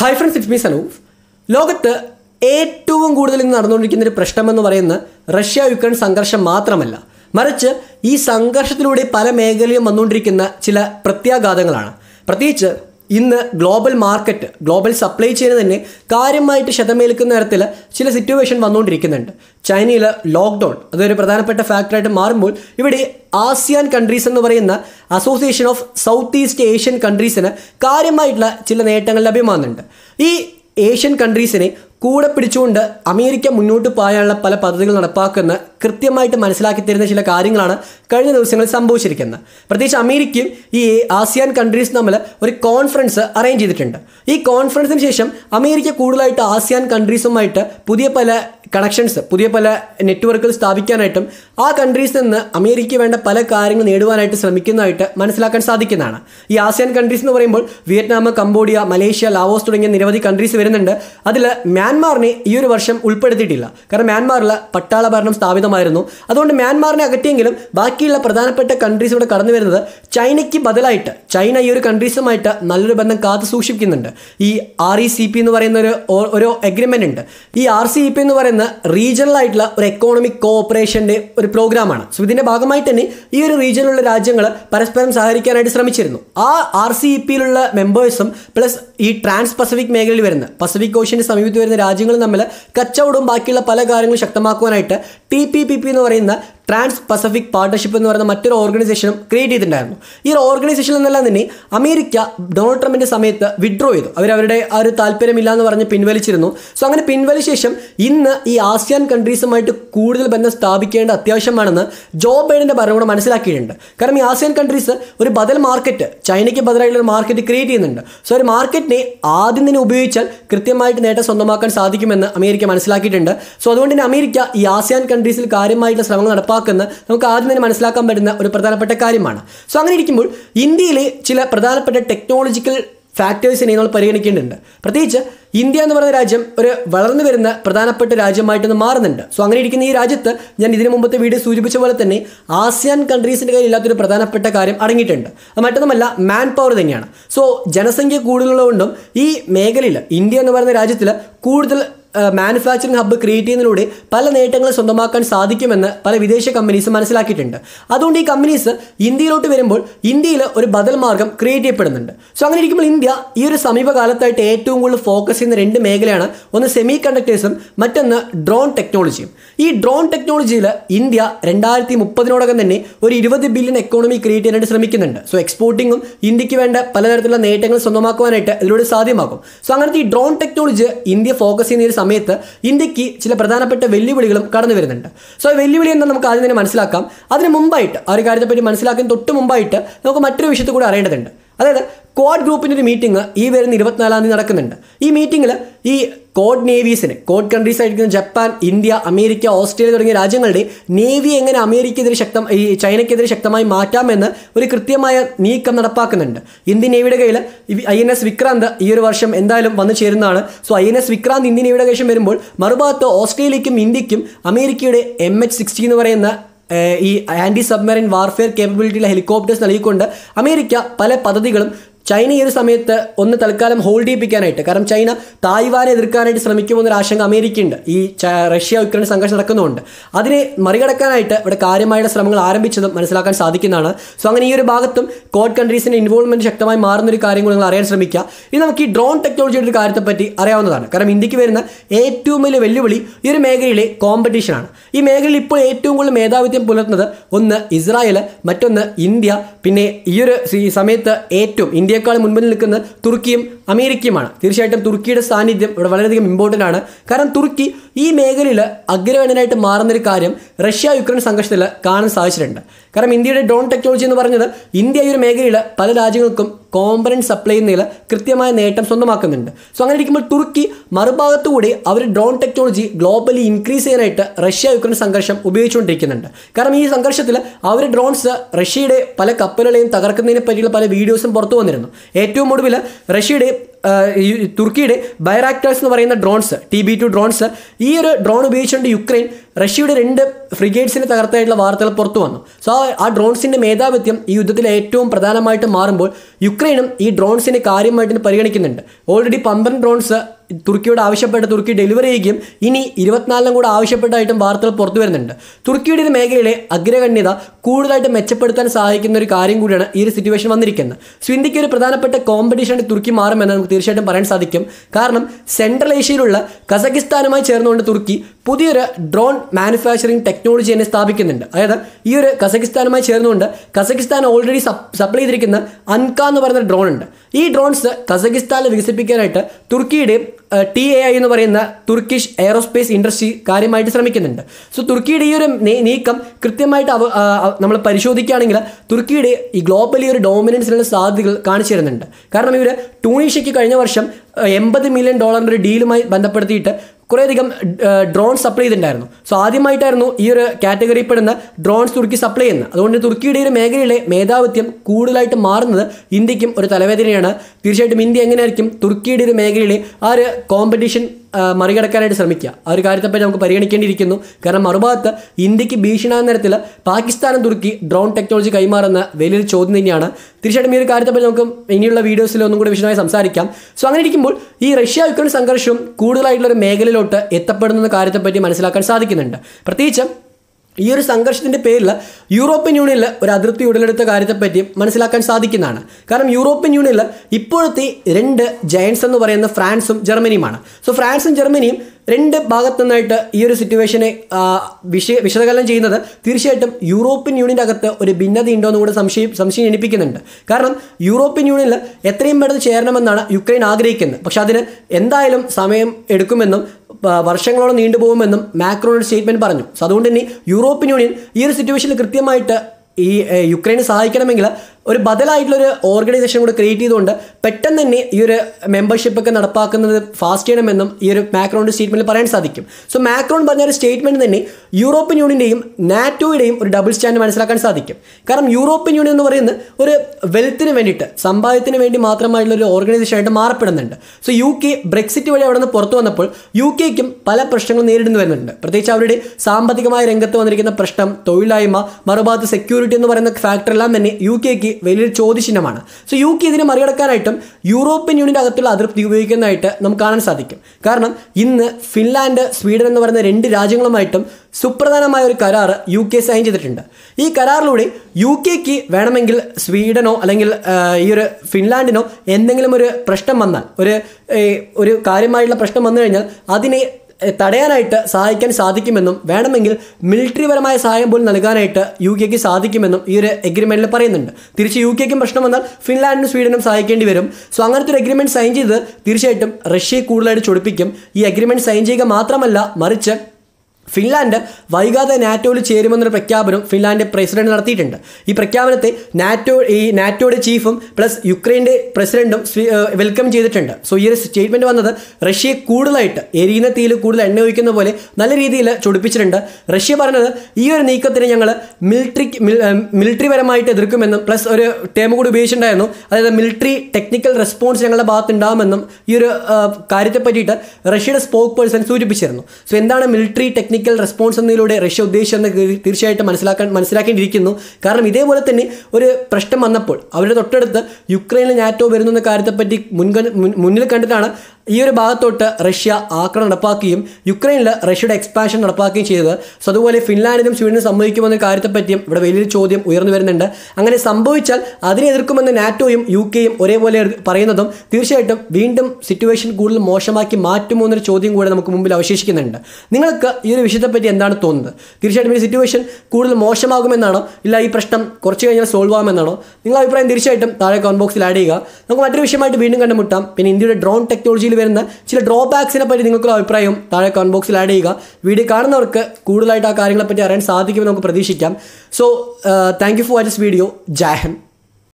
Hi friends it me Sanoof ലോകത്ത് ഏറ്റവും കൂടുതൽ ഇന്ന് നടന്നുകൊണ്ടിരിക്കുന്ന ഒരു പ്രശ്നമെന്ന് പറയുന്ന റഷ്യ യുക്രൈൻ സംഘർഷം മാത്രമല്ല. മറിച്ച് ഈ സംഘർഷത്തിലൂടെ പല മേഖലയും വന്നുകൊണ്ടിരിക്കുന്ന ചില പ്രത്യാഘാതങ്ങളാണ്. പ്രത്യേകിച്ച് ഇന്ന് global market global supply chain തന്നെ കാര്യമായിട്ട് ശതമേൽക്കുന്ന തരത്തിൽ ചില സിറ്റുവേഷൻ വന്നുകൊണ്ടിരിക്കുന്നുണ്ട്. ചൈനയിൽ ലോക്ക്ഡൗൺ അതൊരു പ്രധാനപ്പെട്ട ഫാക്ടറായിട്ട് മാറുമ്പോൾ ഇവിടെ ആസിയാൻ കൺട്രീസ് എന്ന് പറയുന്ന association of south east Asian കൺട്രീസിന് കാര്യമായിട്ടുള്ള ചില നേട്ടങ്ങൾ ലഭ്യമാകുന്നുണ്ട്. ഈ ഏഷ്യൻ കൺട്രീസിനെ കൂടെ പിടിച്ചുകൊണ്ട് അമേരിക്ക മുന്നോട്ട് പോയാനുള്ള പല പദ്ധതികൾ നടപ്പാക്കുന്ന കൃത്യമായിട്ട് മനസ്സിലാക്കി തരുന്ന ചില കാര്യങ്ങളാണ് കഴിഞ്ഞ ദിവസങ്ങളിൽ സംഭവിച്ചിരിക്കുന്നത്. പ്രത്യേകിച്ച് അമേരിക്കയും ഈ ആസിയാൻ കൺട്രീസ് തമ്മിൽ ഒരു കോൺഫറൻസ് അറേഞ്ച് ചെയ്തിട്ടുണ്ട്. ഈ കോൺഫറൻസിന് ശേഷം അമേരിക്ക കൂടുതലായിട്ട് ആസിയാൻ കൺട്രീസുമായിട്ട് പുതിയ പല കണക്ഷൻസ് പുതിയ പല നെറ്റ്വർക്കുകൾ സ്ഥാപിക്കാനായിട്ടും ആ കൺട്രീസിൽ നിന്ന് അമേരിക്ക വേണ്ട പല കാര്യങ്ങൾ നേടുവാനായിട്ട് ശ്രമിക്കുന്നതായിട്ട് മനസ്സിലാക്കാൻ സാധിക്കുന്നതാണ്. ഈ ആസിയാൻ കൺട്രീസ് എന്ന് പറയുമ്പോൾ വിയറ്റ്നാം കംബോഡിയ മലേഷ്യ ലാവോസ് തുടങ്ങിയ നിരവധി കൺട്രീസ് വരുന്നുണ്ട്. അതിൽ മ്യാൻമാറിനെ ഈ ഒരു വർഷം ഉൾപ്പെടുത്തിയിട്ടില്ല. കാരണം മ്യാൻമാറിൽ പട്ടാള ഭരണം സ്ഥാപിതമായിരുന്നു. അതുകൊണ്ട് മ്യാൻമാറിനെ അകറ്റിയെങ്കിലും ബാക്കിയുള്ള പ്രധാനപ്പെട്ട കൺട്രീസ് ഇവിടെ കടന്നു വരുന്നത് ചൈനയ്ക്ക് ബദലായിട്ട് ചൈന ഈ ഒരു കൺട്രീസുമായിട്ട് നല്ലൊരു ബന്ധം കാത്തു സൂക്ഷിക്കുന്നുണ്ട്. ഈ ആർ ഇ സി പി എന്ന് പറയുന്ന ഒരു ഒരു എഗ്രിമെന്റ് ഉണ്ട്. ഈ ആർ സി ഇ പി എന്ന് പറയുന്ന റീജിയണൽ ആയിട്ടുള്ള ഒരു എക്കോണമിക് കോഓപ്പറേഷന്റെ ഒരു പ്രോഗ്രാമാണ് സോ ഇതിന്റെ ഭാഗമായി തന്നെ ഈ ഒരു റീജിയനിലുള്ള രാജ്യങ്ങൾ പരസ്പരം സഹകരിക്കാനായിട്ട് ശ്രമിച്ചിരുന്നു. ആ ആർ സി ഇ പിയിലുള്ള മെമ്പേഴ്സും പ്ലസ് ഈ ട്രാൻസ് പസഫിക് മേഖലയിൽ വരുന്ന പസഫിക് ഓഷ്യന്റെ സമീപത്ത് വരുന്ന രാജ്യങ്ങൾ തമ്മിൽ കച്ചവടവും ബാക്കിയുള്ള പല കാര്യങ്ങളും ശക്തമാക്കുവാനായിട്ട് ടി പി പി പി എന്ന് പറയുന്ന ട്രാൻസ് പസഫിക് പാർട്ണർഷിപ്പ് എന്ന് പറയുന്ന മറ്റൊരു ഓർഗനൈസേഷനും ക്രിയേറ്റ് ചെയ്തിട്ടുണ്ടായിരുന്നു. ഈ ഒരു ഓർഗനൈസേഷനിൽ നിന്നെല്ലാം തന്നെ അമേരിക്ക ഡൊണാൾഡ് ട്രംപിന്റെ സമയത്ത് വിഡ്രോ ചെയ്തു. അവർ അവരുടെ ആ ഒരു താല്പര്യമില്ല എന്ന് പറഞ്ഞ് പിൻവലിച്ചിരുന്നു. സോ അങ്ങനെ പിൻവലിച്ച ശേഷം ഇന്ന് ഈ ആസിയാൻ കൺട്രീസുമായിട്ട് കൂടുതൽ ബന്ധം സ്ഥാപിക്കേണ്ട അത്യാവശ്യമാണെന്ന് ജോ ബൈഡന്റെ ഭരണകൂടം മനസ്സിലാക്കിയിട്ടുണ്ട്. കാരണം ഈ ആസിയാൻ കൺട്രീസ് ഒരു ബദൽ മാർക്കറ്റ് ചൈനയ്ക്ക് ബദലായിട്ടുള്ള ഒരു മാർക്കറ്റ് ക്രിയേറ്റ് ചെയ്യുന്നുണ്ട്. സോ ഒരു മാർക്കറ്റിനെ ആദ്യം തന്നെ ഉപയോഗിച്ചാൽ കൃത്യമായിട്ട് നേട്ടം സ്വന്തമാക്കാൻ സാധിക്കുമെന്ന് അമേരിക്ക മനസ്സിലാക്കിയിട്ടുണ്ട്. സോ അതുകൊണ്ട് തന്നെ അമേരിക്ക ഈ ആസിയാൻ കൺട്രീസിൽ കാര്യമായിട്ടുള്ള ശ്രമങ്ങൾ നടപ്പാക്കുന്ന നമുക്ക് ആദ്യം തന്നെ മനസ്സിലാക്കാൻ പറ്റുന്ന ഒരു പ്രധാനപ്പെട്ട കാര്യമാണ്. സോ അങ്ങനെ ഇരിക്കുമ്പോൾ ഇന്ത്യയിലെ ചില പ്രധാനപ്പെട്ട ടെക്നോളജിക്കൽ ഫാക്ടേഴ്സിനെ നമ്മൾ പരിഗണിക്കേണ്ടതുണ്ട്. പ്രത്യേകിച്ച് ഇന്ത്യ എന്ന് പറയുന്ന രാജ്യം ഒരു വളർന്നു വരുന്ന പ്രധാനപ്പെട്ട രാജ്യമായിട്ടൊന്ന് മാറുന്നുണ്ട്. സോ അങ്ങനെ ഇരിക്കുന്ന ഈ രാജ്യത്ത് ഞാൻ ഇതിനു മുമ്പത്തെ വീഡിയോ സൂചിപ്പിച്ച പോലെ തന്നെ ആസിയാൻ കൺട്രീസിന്റെ കയ്യിൽ ഇല്ലാത്തൊരു പ്രധാനപ്പെട്ട കാര്യം അടങ്ങിയിട്ടുണ്ട്. അത് മറ്റൊന്നുമല്ല മാൻ പവർ തന്നെയാണ്. സോ ജനസംഖ്യ കൂടുതലുള്ളതുകൊണ്ടും ഈ മേഖലയിൽ ഇന്ത്യ എന്ന് പറയുന്ന രാജ്യത്തിൽ കൂടുതൽ മാനുഫാക്ചറിംഗ് ഹബ്ബ് ക്രിയേറ്റ് ചെയ്യുന്നതിലൂടെ പല നേട്ടങ്ങൾ സ്വന്തമാക്കാൻ സാധിക്കുമെന്ന് പല വിദേശ കമ്പനീസ് മനസ്സിലാക്കിയിട്ടുണ്ട്. അതുകൊണ്ട് ഈ കമ്പനീസ് ഇന്ത്യയിലോട്ട് വരുമ്പോൾ ഇന്ത്യയിൽ ഒരു ബദൽ മാർഗം ക്രിയേറ്റ് ചെയ്യപ്പെടുന്നുണ്ട്. സോ അങ്ങനെ ഇരിക്കുമ്പോൾ ഇന്ത്യ ഈ ഒരു സമീപകാലത്തായിട്ട് ഏറ്റവും കൂടുതൽ ഫോക്കസ് ചെയ്യുന്ന രണ്ട് മേഖലയാണ്. ഒന്ന് സെമി കണ്ടക്ടേഴ്സും മറ്റൊന്ന് ഡ്രോൺ ടെക്നോളജിയും ഈ ഡ്രോൺ ടെക്നോളജിയിൽ ഇന്ത്യ രണ്ടായിരത്തി മുപ്പതിനോടകം തന്നെ ഒരു ഇരുപത് ബില്യൺ എക്കോണമി ക്രിയേറ്റ് ചെയ്യാനായിട്ട് ശ്രമിക്കുന്നുണ്ട്. സോ എക്സ്പോർട്ടിങ്ങും ഇന്ത്യയ്ക്ക് വേണ്ട പലതരത്തിലുള്ള നേട്ടങ്ങൾ സ്വന്തമാക്കുവാനായിട്ട് ഇതിലൂടെ സാധ്യമാകും. സോ അങ്ങനത്തെ ഈ ഡ്രോൺ ടെക്നോളജി ഇന്ത്യ ഫോക്കസ് ചെയ്യുന്ന ഒരു സമയത്ത് ഇന്ത്യയ്ക്ക് ചില പ്രധാനപ്പെട്ട വെല്ലുവിളികളും കടന്നു വരുന്നുണ്ട്. സോ വെല്ലുവിളി എന്താ നമുക്ക് ആദ്യം തന്നെ മനസ്സിലാക്കാം. അതിന് മുമ്പായിട്ട് ആ ഒരു കാര്യത്തെപ്പറ്റി മനസ്സിലാക്കാൻ തൊട്ട് മുമ്പായിട്ട് നമുക്ക് മറ്റൊരു വിഷയത്തിൽ കൂടെ അറിയേണ്ടതുണ്ട്. അതായത് ക്വാഡ് ഗ്രൂപ്പിന്റെ ഒരു മീറ്റിംഗ് ഈ വരുന്ന ഇരുപത്തിനാലാം തീയതി നടക്കുന്നുണ്ട്. ഈ മീറ്റിംഗിൽ ഈ കോഡ് നേവീസിന് കോഡ് കൺട്രീസ് ആയിരിക്കുന്ന ജപ്പാൻ ഇന്ത്യ അമേരിക്ക ഓസ്ട്രേലിയ തുടങ്ങിയ രാജ്യങ്ങളുടെ നേവി എങ്ങനെ അമേരിക്കെതിരെ ശക്തം ഈ ചൈനയ്ക്കെതിരെ ശക്തമായി മാറ്റാമെന്ന് ഒരു കൃത്യമായ നീക്കം നടപ്പാക്കുന്നുണ്ട്. ഇന്ത്യൻ നേവിയുടെ കയ്യിൽ ഐ എൻ എസ് വിക്രാന്ത് ഈ ഒരു വർഷം എന്തായാലും വന്നു ചേരുന്നതാണ്. So I N S Vikrant Indian നേവിയുടെ കൈവശം വരുമ്പോൾ മറുഭാഗത്ത് ഓസ്ട്രേലിയക്കും ഇന്ത്യക്കും അമേരിക്കയുടെ എം എച്ച് സിക്സ്റ്റി എന്ന് പറയുന്ന ഈ ആന്റി സബ്മറൈൻ വാർഫെയർ കേപ്പബിലിറ്റിയുള്ള ഹെലികോപ്റ്റേഴ്സ് നൽകിക്കൊണ്ട് അമേരിക്ക പല പദ്ധതികളും ചൈന ഈ ഒരു സമയത്ത് ഒന്ന് തൽക്കാലം ഹോൾഡ് ചെയ്യിപ്പിക്കാനായിട്ട് കാരണം ചൈന തായ്വാനെ എതിർക്കാനായിട്ട് ശ്രമിക്കുമെന്നൊരു ആശങ്ക അമേരിക്ക ഉണ്ട് ഈ റഷ്യ യുക്രൈൻ സംഘർഷം നടക്കുന്നുണ്ട് അതിനെ മറികടക്കാനായിട്ട് ഇവിടെ കാര്യമായുള്ള ശ്രമങ്ങൾ ആരംഭിച്ചതും മനസ്സിലാക്കാൻ സാധിക്കുന്നതാണ്. സോ അങ്ങനെ ഈ ഒരു ഭാഗത്തും കോഡ് കൺട്രീസിന്റെ ഇൻവോൾവ്മെന്റ് ശക്തമായി മാറുന്ന ഒരു കാര്യങ്ങൾ നിങ്ങൾ അറിയാൻ ശ്രമിക്കുക. ഇനി നമുക്ക് ഈ ഡ്രോൺ ടെക്നോളജിയുടെ ഒരു കാര്യത്തെപ്പറ്റി അറിയാവുന്നതാണ്. കാരണം ഇന്ത്യയ്ക്ക് വരുന്ന ഏറ്റവും വലിയ വെല്ലുവിളി ഈ ഒരു മേഖലയിലെ കോമ്പറ്റീഷനാണ് ഈ മേഖലയിൽ ഇപ്പോൾ ഏറ്റവും കൂടുതൽ മേധാവിത്വം പുലർത്തുന്നത് ഒന്ന് ഇസ്രായേൽ മറ്റൊന്ന് ഇന്ത്യ. പിന്നെ ഈ ഒരു സമയത്ത് ഏറ്റവും ഇന്ത്യയെക്കാൾ മുൻപിൽ നിൽക്കുന്നത് തുർക്കിയും അമേരിക്കയുമാണ്. തീർച്ചയായിട്ടും തുർക്കിയുടെ സാന്നിധ്യം ഇവിടെ വളരെയധികം ഇമ്പോർട്ടന്റ് ആണ്. കാരണം തുർക്കി ഈ മേഖലയിൽ അഗ്രഗണനായിട്ട് മാറുന്നൊരു കാര്യം റഷ്യ യുക്രൈൻ സംഘർഷത്തിൽ കാണാൻ സാധിച്ചിട്ടുണ്ട്. കാരണം ഇന്ത്യയുടെ ഡ്രോൺ ടെക്നോളജി എന്ന് പറഞ്ഞത് ഇന്ത്യ ഈ ഒരു മേഖലയിൽ പല രാജ്യങ്ങൾക്കും കോമ്പറന്റ് സപ്ലൈ ചെയ്യുന്നതിൽ കൃത്യമായ നേട്ടം സ്വന്തമാക്കുന്നുണ്ട്. സോ അങ്ങനെ ഇരിക്കുമ്പോൾ തുർക്കി മറുഭാഗത്തുകൂടി അവർ ഡ്രോൺ ടെക്നോളജി ഗ്ലോബലി ഇൻക്രീസ് ചെയ്യാനായിട്ട് റഷ്യ യുക്രൈൻ സംഘർഷം ഉപയോഗിച്ചുകൊണ്ടിരിക്കുന്നുണ്ട്. കാരണം ഈ സംഘർഷത്തിൽ അവർ ഡ്രോൺസ് റഷ്യയുടെ പല കപ്പലുകളെയും തകർക്കുന്നതിനെ പറ്റിയുള്ള പല വീഡിയോസും പുറത്തു വന്നിരുന്നു. ഏറ്റവും ഒടുവിൽ റഷ്യയുടെ ഈ തുർക്കിയുടെ ബൈറാക്ടേഴ്സ് എന്ന് പറയുന്ന drones T B two drones ഈ ഒരു ഡ്രോൺ ഉപയോഗിച്ചുകൊണ്ട് യുക്രൈൻ റഷ്യയുടെ രണ്ട് ഫ്രിഗേറ്റ്സിനെ തകർത്തായിട്ടുള്ള വാർത്തകൾ പുറത്തു വന്നു. സോ ആ- ഡ്രോൺസിന്റെ മേധാവിത്വം ഈ യുദ്ധത്തിൽ ഏറ്റവും പ്രധാനമായിട്ട് മാറുമ്പോൾ യുക്രൈനും ഈ ഡ്രോൺസിനെ കാര്യമായിട്ട് പരിഗണിക്കുന്നുണ്ട്. ഓൾറെഡി പന്ത്രണ്ട് ഡ്രോൺസ് തുർക്കിയോട് ആവശ്യപ്പെട്ട് തുർക്കി ഡെലിവറി ചെയ്യുകയും ഇനി ഇരുപത്തിനാലിനും കൂടെ ആവശ്യപ്പെട്ടായിട്ടും വാർത്തകൾ പുറത്തു വരുന്നുണ്ട്. തുർക്കിയുടെ ഒരു മേഖലയിലെ അഗ്രഗണ്യത കൂടുതലായിട്ട് മെച്ചപ്പെടുത്താൻ സഹായിക്കുന്ന ഒരു കാര്യം കൂടിയാണ് ഈ ഒരു സിറ്റുവേഷൻ വന്നിരിക്കുന്നത്. സോ ഇന്ത്യയ്ക്ക് ഒരു പ്രധാനപ്പെട്ട കോമ്പറ്റീഷൻ തുർക്കി മാറുമെന്ന് നമുക്ക് തീർച്ചയായിട്ടും പറയാൻ സാധിക്കും. കാരണം സെൻട്രൽ ഏഷ്യയിലുള്ള കസക്കിസ്ഥാനുമായി ചേർന്നുകൊണ്ട് തുർക്കി പുതിയൊരു ഡ്രോൺ മാനുഫാക്ചറിംഗ് ടെക്നോളജി തന്നെ സ്ഥാപിക്കുന്നുണ്ട്. അതായത് ഈ ഒരു കസക്കിസ്ഥാനുമായി ചേർന്നുകൊണ്ട് കസക്കിസ്ഥാൻ ഓൾറെഡി സപ്ലൈ ചെയ്തിരിക്കുന്ന അൻക എന്ന് പറയുന്ന ഡ്രോൺ ഉണ്ട്. ഈ ഡ്രോൺസ് കസക്കിസ്ഥാനിൽ വികസിപ്പിക്കാനായിട്ട് തുർക്കിയുടെ ടി എ ഐ എന്ന് പറയുന്ന തുർക്കിഷ് എയറോസ്പേസ് ഇൻഡസ്ട്രി കാര്യമായിട്ട് ശ്രമിക്കുന്നുണ്ട്. സോ തുർക്കിയുടെ ഈ ഒരു നീക്കം കൃത്യമായിട്ട് അവ നമ്മൾ പരിശോധിക്കുകയാണെങ്കിൽ തുർക്കിയുടെ ഈ ഗ്ലോബലി ഒരു ഡോമിനൻസിനുള്ള സാധ്യതകൾ കാണിച്ചു തരുന്നുണ്ട്. കാരണം ഇവർ ടൂണീഷ്യയ്ക്ക് കഴിഞ്ഞ വർഷം എൺപത് മില്യൺ ഡോളറിന്റെ ഒരു ഡീലുമായി ബന്ധപ്പെടുത്തിയിട്ട് കുറേയധികം ഡ്രോൺ സപ്ലൈ ചെയ്തിട്ടുണ്ടായിരുന്നു. സോ ആദ്യമായിട്ടായിരുന്നു ഈ ഒരു കാറ്റഗറിയിൽ പെടുന്ന ഡ്രോൺസ് തുർക്കി സപ്ലൈ ചെയ്യുന്നത്. അതുകൊണ്ട് തുർക്കിയുടെ ഒരു മേഖലയിലെ മേധാവിത്യം കൂടുതലായിട്ട് മാറുന്നത് ഇന്ത്യക്കും ഒരു തലവേദനയാണ്. തീർച്ചയായിട്ടും ഇന്ത്യ എങ്ങനെയായിരിക്കും തുർക്കിയുടെ ഒരു മേഖലയിലെ ആ ഒരു കോമ്പറ്റീഷൻ മറികടക്കാനായിട്ട് ശ്രമിക്കുക? ആ ഒരു കാര്യത്തെപ്പറ്റി നമുക്ക് പരിഗണിക്കേണ്ടിയിരിക്കുന്നു. കാരണം മറുഭാഗത്ത് ഇന്ത്യയ്ക്ക് ഭീഷണാന്തരത്തിൽ തരത്തിൽ പാകിസ്ഥാനും തുർക്കി ഡ്രോൺ ടെക്നോളജി കൈമാറുന്ന വലിയൊരു ചോദ്യം തന്നെയാണ്. തീർച്ചയായിട്ടും ഈ ഒരു കാര്യത്തെപ്പറ്റി നമുക്ക് ഇനിയുള്ള വീഡിയോസിൽ ഒന്നും കൂടി വിശദമായി സംസാരിക്കാം. സോ അങ്ങനെ ഇരിക്കുമ്പോൾ ഈ റഷ്യ യുക്രൈൻ സംഘർഷം കൂടുതലായിട്ടുള്ള ഒരു മേഖലയിലോട്ട് എത്തപ്പെടുന്ന കാര്യത്തെപ്പറ്റി മനസ്സിലാക്കാൻ സാധിക്കുന്നുണ്ട്. പ്രത്യേകിച്ച് ഈ ഒരു സംഘർഷത്തിന്റെ പേരിൽ യൂറോപ്യൻ യൂണിയനിൽ ഒരു അതിർത്തി ഉടലെടുത്ത കാര്യത്തെപ്പറ്റി മനസ്സിലാക്കാൻ സാധിക്കുന്നതാണ്. കാരണം യൂറോപ്യൻ യൂണിയനിൽ ഇപ്പോഴത്തെ രണ്ട് ജയൻസ് എന്ന് പറയുന്ന ഫ്രാൻസും ജർമ്മനിയുമാണ്. സോ ഫ്രാൻസും ജർമ്മനിയും രണ്ട് ഭാഗത്തു നിന്നായിട്ട് ഈ ഒരു സിറ്റുവേഷനെ വിശ വിശകലനം ചെയ്യുന്നത് തീർച്ചയായിട്ടും യൂറോപ്യൻ യൂണിയന്റെ അകത്ത് ഒരു ഭിന്നത ഉണ്ടോ എന്ന് കൂടെ സംശയം സംശയം ജനിപ്പിക്കുന്നുണ്ട്. കാരണം യൂറോപ്യൻ യൂണിയനിൽ എത്രയും പെട്ടെന്ന് ചേരണമെന്നാണ് യുക്രൈൻ ആഗ്രഹിക്കുന്നത്. പക്ഷെ അതിന് എന്തായാലും സമയം എടുക്കുമെന്നും വർഷങ്ങളോളം നീണ്ടുപോകുമെന്നും മാക്രോൺ സ്റ്റേറ്റ്മെന്റ് പറഞ്ഞു. സോ അതുകൊണ്ട് തന്നെ യൂറോപ്യൻ യൂണിയൻ ഈ ഒരു സിറ്റുവേഷനിൽ കൃത്യമായിട്ട് ഈ യുക്രൈനെ സഹായിക്കണമെങ്കിൽ ഒരു ബദലായിട്ടുള്ള ഒരു ഓർഗനൈസേഷൻ കൂടെ ക്രിയേറ്റ് ചെയ്തുകൊണ്ട് പെട്ടെന്ന് തന്നെ ഈ ഒരു മെമ്പർഷിപ്പ് ഒക്കെ നടപ്പാക്കുന്നത് ഫാസ്റ്റ് ചെയ്യണമെന്നും ഈ ഒരു മാക്രോണിന്റെ സ്റ്റേറ്റ്മെന്റ് പറയാൻ സാധിക്കും. സോ മാക്രോൺ പറഞ്ഞ ഒരു സ്റ്റേറ്റ്മെന്റ് തന്നെ യൂറോപ്യൻ യൂണിയന്റെയും നാറ്റോയുടെയും ഒരു ഡബിൾ സ്റ്റാൻഡ് മനസ്സിലാക്കാൻ സാധിക്കും. കാരണം യൂറോപ്യൻ യൂണിയൻ എന്ന് പറയുന്നത് ഒരു വെൽത്തിന് വേണ്ടിയിട്ട് സമ്പാദ്യത്തിന് വേണ്ടി മാത്രമായിട്ടുള്ള ഒരു ഓർഗനൈസേഷൻ ആയിട്ട് മാറപ്പെടുന്നുണ്ട്. സോ യു കെ ബ്രെക്സിറ്റ് വഴി അവിടെ നിന്ന് പുറത്തു വന്നപ്പോൾ യു കെക്കും പല പ്രശ്നങ്ങൾ നേരിടുന്നു വരുന്നുണ്ട്. പ്രത്യേകിച്ച് അവരുടെ സാമ്പത്തികമായ രംഗത്ത് വന്നിരിക്കുന്ന പ്രശ്നം തൊഴിലായ്മ മറുഭാഗത്ത് സെക്യൂരിറ്റി എന്ന് പറയുന്ന ഫാക്ടറെല്ലാം തന്നെ യു കെക്ക് വലിയൊരു ചോദ്യചിഹ്നമാണ്. സോ യു കെ ഇതിനെ മറികടക്കാനായിട്ടും യൂറോപ്യൻ യൂണിയന്റെ അകത്തുള്ള അതിർത്തി ഉപയോഗിക്കുന്നതായിട്ട് നമുക്ക് കാണാൻ സാധിക്കും. കാരണം ഇന്ന് ഫിൻലാൻഡ് സ്വീഡൻ എന്ന് പറയുന്ന രണ്ട് രാജ്യങ്ങളുമായിട്ടും സുപ്രധാനമായ ഒരു കരാർ യു കെ സൈൻ ചെയ്തിട്ടുണ്ട്. ഈ കരാറിലൂടെ യു കെക്ക് വേണമെങ്കിൽ സ്വീഡനോ അല്ലെങ്കിൽ ഈ ഒരു ഫിൻലാൻഡിനോ എന്തെങ്കിലും ഒരു പ്രശ്നം വന്നാൽ ഒരു ഒരു കാര്യമായിട്ടുള്ള പ്രശ്നം വന്നു കഴിഞ്ഞാൽ അതിനെ തടയാനായിട്ട് സഹായിക്കാൻ സാധിക്കുമെന്നും വേണമെങ്കിൽ മിലിറ്ററി പരമായ സഹായം പോലും നൽകാനായിട്ട് യു കെക്ക് സാധിക്കുമെന്നും ഈ ഒരു എഗ്രിമെന്റിൽ പറയുന്നുണ്ട്. തിരിച്ച് യു കെക്കും പ്രശ്നം വന്നാൽ ഫിൻലാൻഡിനും സ്വീഡനും സഹായിക്കേണ്ടി വരും. സോ അങ്ങനത്തെ ഒരു എഗ്രിമെന്റ് സൈൻ ചെയ്ത് തീർച്ചയായിട്ടും റഷ്യയെ കൂടുതലായിട്ട് ചൊടിപ്പിക്കും. ഈ എഗ്രിമെന്റ് സൈൻ ചെയ്യുക മാത്രമല്ല മറിച്ച് ഫിൻലാൻഡ് വൈകാതെ നാറ്റോയിൽ ചേരുമെന്നൊരു പ്രഖ്യാപനം ഫിൻലാൻഡ് പ്രസിഡന്റ് നടത്തിയിട്ടുണ്ട്. ഈ പ്രഖ്യാപനത്തെ നാറ്റോ ഈ നാറ്റോയുടെ ചീഫും പ്ലസ് യുക്രൈന്റെ പ്രസിഡന്റും വെൽക്കം ചെയ്തിട്ടുണ്ട്. സോ ഈ ഒരു സ്റ്റേറ്റ്മെന്റ് വന്നത് റഷ്യയെ കൂടുതലായിട്ട് എരിയുന്ന തീയിൽ കൂടുതൽ എണ്ണ ഒഴിക്കുന്ന പോലെ നല്ല രീതിയിൽ ചൊടിപ്പിച്ചിട്ടുണ്ട്. റഷ്യ പറഞ്ഞത് ഈ ഒരു നീക്കത്തിന് ഞങ്ങൾ മിലിറ്ററി മിലിറ്ററി പരമായിട്ട് എതിർക്കുമെന്നും പ്ലസ് ഒരു ടേം കൂടി ഉപയോഗിച്ചിട്ടുണ്ടായിരുന്നു. അതായത് മിലിറ്ററി ടെക്നിക്കൽ റെസ്പോൺസ് ഞങ്ങളുടെ ഭാഗത്ത് ഉണ്ടാകുമെന്നും ഈ ഒരു കാര്യത്തെ പറ്റിയിട്ട് റഷ്യയുടെ സ്പോക്ക് പേഴ്സൺ സൂചിപ്പിച്ചിരുന്നു. സോ എന്താണ് മിലിറ്ററി ടെക്നിക്കൽ റെസ്പോൺസ് എന്നതിലൂടെ റഷ്യ ഉദ്ദേശിച്ചെന്ന് തീർച്ചയായിട്ടും മനസ്സിലാക്കാൻ മനസ്സിലാക്കേണ്ടിയിരിക്കുന്നു. കാരണം ഇതേപോലെ തന്നെ ഒരു പ്രശ്നം വന്നപ്പോൾ അവരുടെ തൊട്ടടുത്ത് യുക്രൈനിൽ നാറ്റോ വരുന്നു എന്ന കാര്യത്തെപ്പറ്റി മുൻഗണ മുൻ- മുന്നിൽ കണ്ടിട്ടാണ് ഈ ഒരു ഭാഗത്തോട്ട് റഷ്യ ആക്രമണം നടപ്പാക്കുകയും യുക്രൈനിൽ റഷ്യയുടെ എക്സ്പാൻഷൻ നടപ്പാക്കുകയും ചെയ്തത്. സോ അതുപോലെ ഫിൻലാൻഡിനും സ്വീഡനും സംഭവിക്കുമെന്ന കാര്യത്തെപ്പറ്റിയും ഇവിടെ വലിയൊരു ചോദ്യം ഉയർന്നു വരുന്നുണ്ട്. അങ്ങനെ സംഭവിച്ചാൽ അതിനെ എതിർക്കുമെന്ന് നാറ്റോയും യു കെയും ഒരേപോലെ പറയുന്നതും തീർച്ചയായിട്ടും വീണ്ടും സിറ്റുവേഷൻ കൂടുതൽ മോശമാക്കി മാറ്റുമോ എന്നൊരു ചോദ്യം കൂടെ നമുക്ക് മുമ്പിൽ അവശേഷിക്കുന്നുണ്ട്. നിങ്ങൾക്ക് ഈ ഒരു വിഷയത്തെപ്പറ്റി എന്താണ് തോന്നുന്നത്? തീർച്ചയായിട്ടും ഈ സിറ്റുവേഷൻ കൂടുതൽ മോശമാകുമെന്നാണോ? ഇല്ല ഈ പ്രശ്നം കുറച്ച് കഴിഞ്ഞാൽ സോൾവ് ആകുമെന്നാണോ നിങ്ങളുടെ അഭിപ്രായം തീർച്ചയായിട്ടും താഴെ കോൺബോക്സിൽ ബോക്സിൽ ആഡ് ചെയ്യുക. നമുക്ക് മറ്റൊരു വിഷയമായിട്ട് വീണ്ടും കണ്ടുമുട്ടാം. പിന്നെ ഇന്ത്യയുടെ ഡ്രോൺ ടെക്നോളജിയിൽ വരുന്ന ചില ഡ്രോബാക്സിനെ പറ്റി നിങ്ങൾക്കുള്ള അഭിപ്രായം താഴെ കമന്റ് ബോക്സിൽ ആഡ് ചെയ്യുക. വീഡിയോ കാണുന്നവർക്ക് കൂടുതലായിട്ട് ആ കാര്യങ്ങളെപ്പറ്റി അറിയാൻ സാധിക്കുമെന്ന് നമുക്ക് പ്രതീക്ഷിക്കാം. So thank you for watch this video Hind.